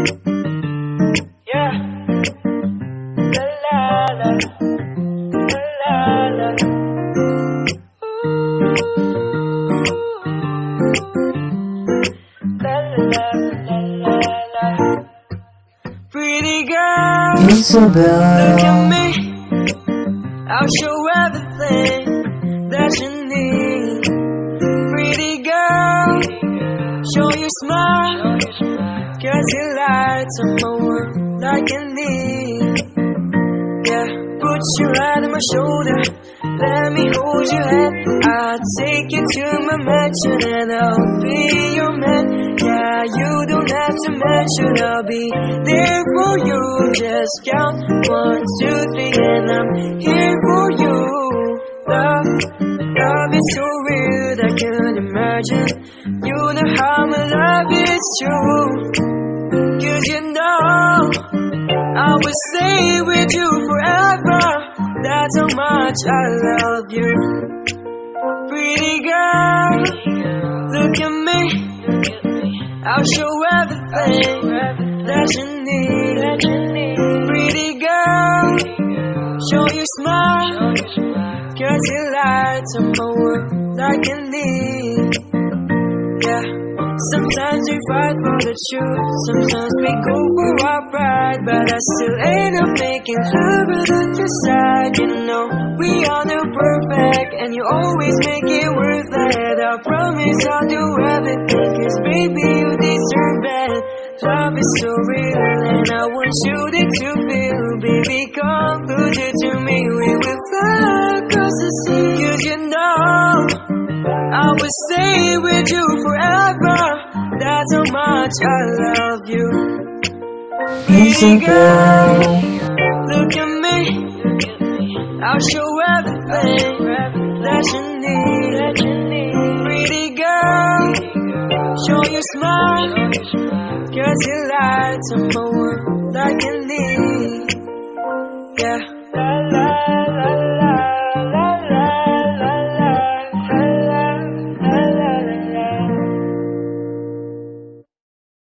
Yeah. La la la. La la la. La la la la la. Pretty girl, look at me. I'll show everything that you need. Pretty girl, show your smile. Cause you light up my world like a need. Yeah, put your hand on my shoulder. Let me hold your hand. I'll take you to my mansion and I'll be your man. Yeah, you don't have to mention. I'll be there for you. Just count one, two, three, and I'm here for you. Love, love is so real I can't imagine. You know how my love is true. Cause you know I will stay with you forever. That's how much I love you. Pretty girl, look at me. I'll show everything that you need. Pretty girl, show your smile. Cause you light up my world like a need. Yeah. Sometimes we fight for the truth, sometimes we go for our pride, but I still end up making love at your side. You know, we are not perfect, and you always make it worth it. I promise I'll do everything, cause baby, you deserve it. Love is so real, and I want you to feel, baby, come closer to me. We will fly across the sea, cause you know. I will stay with you forever. How much I love you. Pretty girl, look at me. I'll show everything that you need. Pretty girl, show your smile. Cause you light up my world like a need. Yeah.